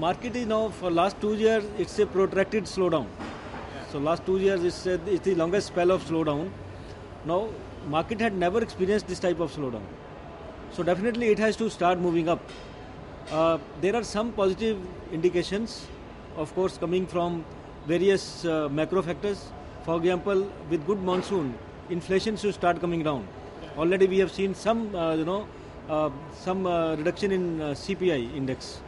market is now for last two years it's a protracted slowdown. So last two years it's, a, it's the longest spell of slowdown. Now market had never experienced this type of slowdown. So definitely it has to start moving up. Uh, there are some positive indications, of course, coming from various uh, macro factors. For example, with good monsoon, inflation should start coming down. Already we have seen some, uh, you know, uh, some uh, reduction in uh, CPI index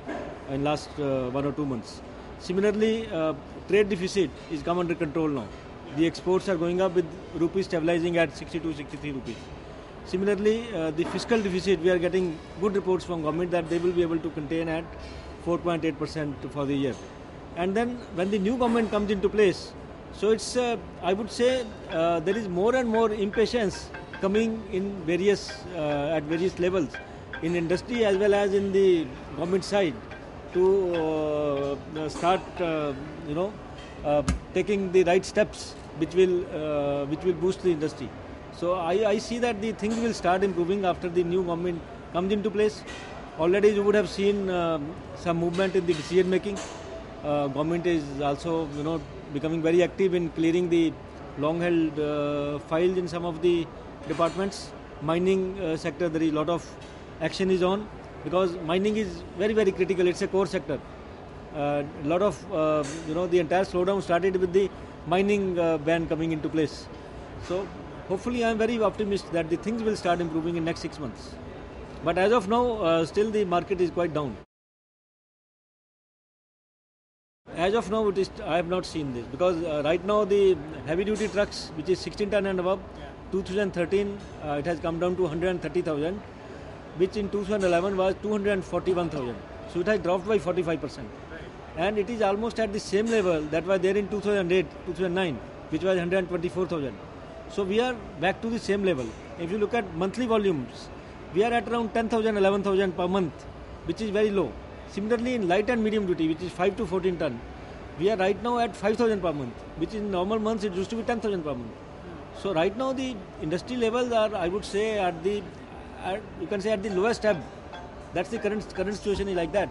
in last uh, one or two months. Similarly, uh, trade deficit is come under control now. The exports are going up with rupees stabilizing at 62, 63 rupees. Similarly, uh, the fiscal deficit, we are getting good reports from government that they will be able to contain at 4.8% for the year. And then when the new government comes into place, so it's, uh, I would say, uh, there is more and more impatience coming in various, uh, at various levels, in industry as well as in the government side, to uh, start, uh, you know, uh, taking the right steps which will, uh, which will boost the industry. So I, I see that the things will start improving after the new government comes into place. Already you would have seen some movement in the decision making. Uh, government is also you know becoming very active in clearing the long held uh, files in some of the departments. Mining uh, sector there is a lot of action is on because mining is very very critical. It's a core sector. A lot of uh, you know the entire slowdown started with the mining uh, ban coming into place. So hopefully I am very optimistic that the things will start improving in next six months. But as of now, uh, still the market is quite down. As of now, I have not seen this because uh, right now the heavy duty trucks, which is 16 ton and above, 2013 uh, it has come down to 130,000, which in 2011 was 241,000. So it has dropped by 45 percent, and it is almost at the same level that was there in 2008, 2009, which was 124,000. So we are back to the same level. If you look at monthly volumes, we are at around 10,000, 11,000 per month, which is very low. Similarly, in light and medium duty, which is 5 to 14 ton, we are right now at 5,000 per month, which in normal months it used to be 10,000 per month. So right now the industry levels are, I would say, at the, you can say at the lowest ebb. That's the current current situation is like that.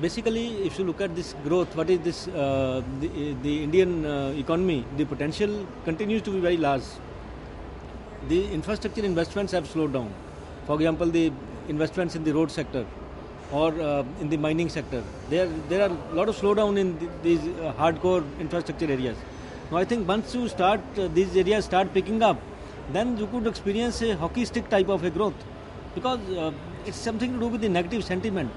Basically, if you look at this growth, what is this? Uh, the, the Indian uh, economy, the potential continues to be very large. The infrastructure investments have slowed down. For example, the investments in the road sector or uh, in the mining sector. There, there are a lot of slowdown in th- these uh, hardcore infrastructure areas. Now, I think once you start, uh, these areas start picking up, then you could experience a hockey stick type of a growth because uh, it's something to do with the negative sentiment.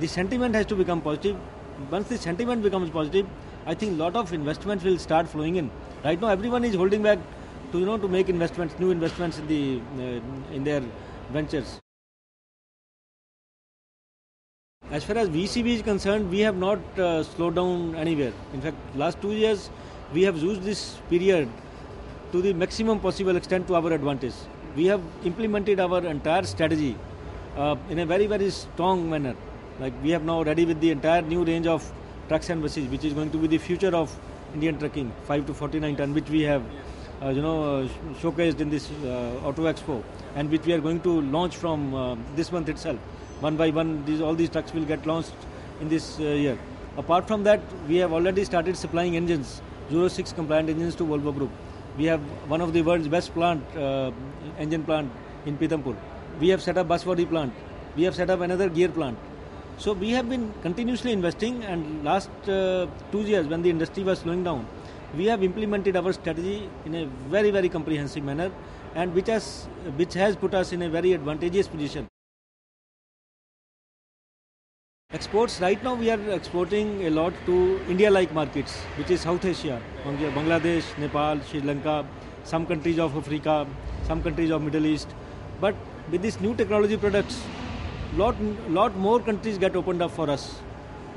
The sentiment has to become positive. Once the sentiment becomes positive, I think a lot of investments will start flowing in. Right now, everyone is holding back to you know to make investments, new investments in the uh, in their ventures. As far as VECV is concerned, we have not uh, slowed down anywhere. In fact, last two years we have used this period to the maximum possible extent to our advantage. We have implemented our entire strategy uh, in a very very strong manner. Like we have now ready with the entire new range of trucks and buses, which is going to be the future of Indian trucking, 5 to 49 ton, which we have, uh, you know, uh, showcased in this uh, Auto Expo, and which we are going to launch from uh, this month itself. One by one, these all these trucks will get launched in this year. Apart from that, we have already started supplying engines, Euro 6 compliant engines to Volvo Group. We have one of the world's best plant, uh, engine plant in Pithampur. We have set up bus body plant. We have set up another gear plant. So we have been continuously investing, and last uh, two years, when the industry was slowing down, we have implemented our strategy in a very very comprehensive manner, and which has which has put us in a very advantageous position. Exports right now we are exporting a lot to India-like markets, which is South Asia, Bangladesh, Nepal, Sri Lanka, some countries of Africa, some countries of Middle East. But with these new technology products, lot lot more countries get opened up for us,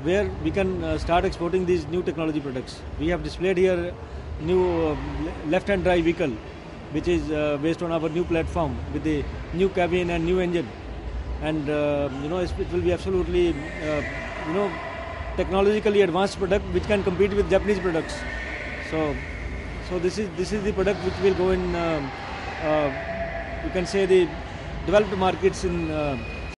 where we can uh, start exporting these new technology products. We have displayed here new uh, left-hand drive vehicle, which is uh, based on our new platform with the new cabin and new engine and uh, you know it will be absolutely uh, you know technologically advanced product which can compete with Japanese products. So so this is this is the product which will go in um, uh, you can say the developed markets in uh,